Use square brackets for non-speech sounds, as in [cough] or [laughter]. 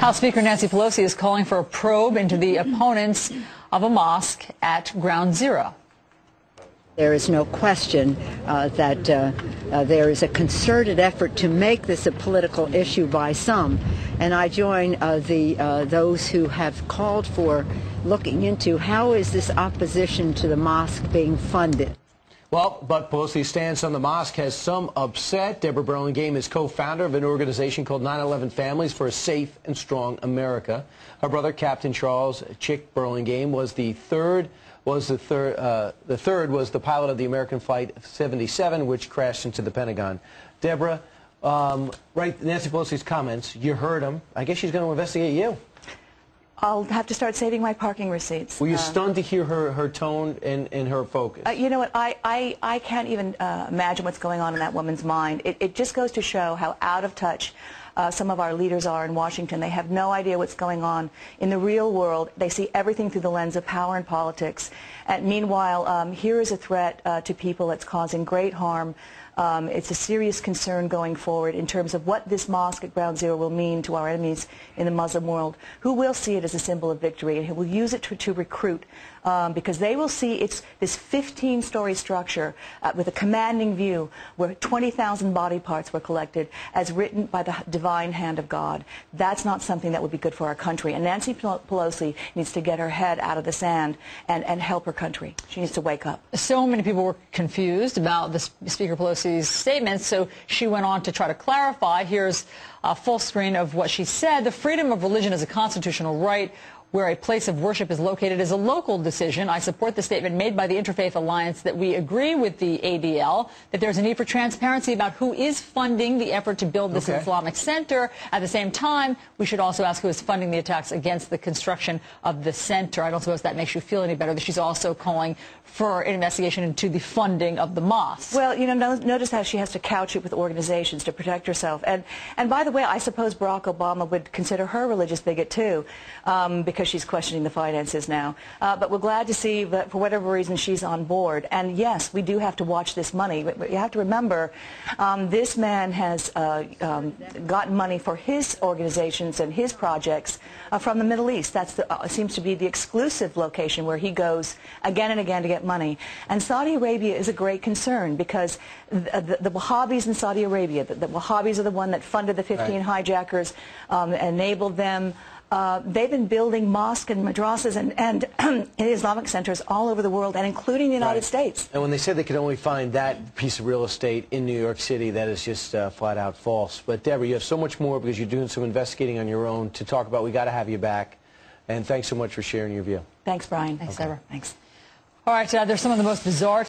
House Speaker Nancy Pelosi is calling for a probe into the opponents of a mosque at Ground Zero. There is no question uh, that uh, uh, there is a concerted effort to make this a political issue by some, and I join uh, the uh, those who have called for looking into how is this opposition to the mosque being funded. Well, but Pelosi's stance on the mosque has some upset. Deborah Burlingame is co-founder of an organization called 9-11 Families for a Safe and Strong America. Her brother, Captain Charles Chick Burlingame, was the third was the third uh, the third was the pilot of the American Flight 77, which crashed into the Pentagon. Deborah, um, right, Nancy Pelosi's comments, you heard them. I guess she's going to investigate you. I'll have to start saving my parking receipts. Were you Uh, stunned to hear her, her tone and, and her focus? uh, you know what? I, I, I can't even uh, imagine what's going on in that woman's mind. It, it just goes to show how out of touch uh, some of our leaders are in Washington. They have no idea what's going on in the real world. They see everything through the lens of power and politics. And meanwhile, um, here is a threat uh, to people that's causing great harm. Um, it's a serious concern going forward in terms of what this mosque at Ground Zero will mean to our enemies in the Muslim world, who will see it as a symbol of victory and who will use it to, to recruit um, because they will see it's this 15-story structure uh, with a commanding view where 20,000 body parts were collected as written by the divine hand of God. That's not something that would be good for our country. And Nancy Pelosi needs to get her head out of the sand and, and help her country. She needs to wake up. So many people were confused about the Speaker Pelosi's statements, so she went on to try to clarify. Here's a full screen of what she said. The freedom of religion is a constitutional right where a place of worship is located is a local decision. I support the statement made by the Interfaith Alliance that we agree with the ADL that there's a need for transparency about who is funding the effort to build this Okay. Islamic center. At the same time, we should also ask who is funding the attacks against the construction of the center. I don't suppose that makes you feel any better that she's also calling for an investigation into the funding of the mosque. Well, you know, no, notice how she has to couch it with organizations to protect herself. And, and by the way, I suppose Barack Obama would consider her religious bigot, too, um, because she's questioning the finances now. Uh, but we're glad to see that, for whatever reason, she's on board. And yes, we do have to watch this money. But, but you have to remember, um, this man has uh, um, gotten money for his organizations and his projects uh, from the Middle East. That uh, seems to be the exclusive location where he goes again and again to get money. And Saudi Arabia is a great concern because the, the, the Wahhabis in Saudi Arabia, the, the Wahhabis are the one that funded the 15 hijackers, um, enabled them. Uh, they've been building mosques and madrasas and, and [clears throat] Islamic centers all over the world, and including the United Right. States. And when they said they could only find that piece of real estate in New York City, that is just uh, flat out false. But Deborah, you have so much more because you're doing some investigating on your own to talk about. We got to have you back. And thanks so much for sharing your view. Thanks, Brian. Thanks, Deborah. Thanks. All right, uh, there's some of the most bizarre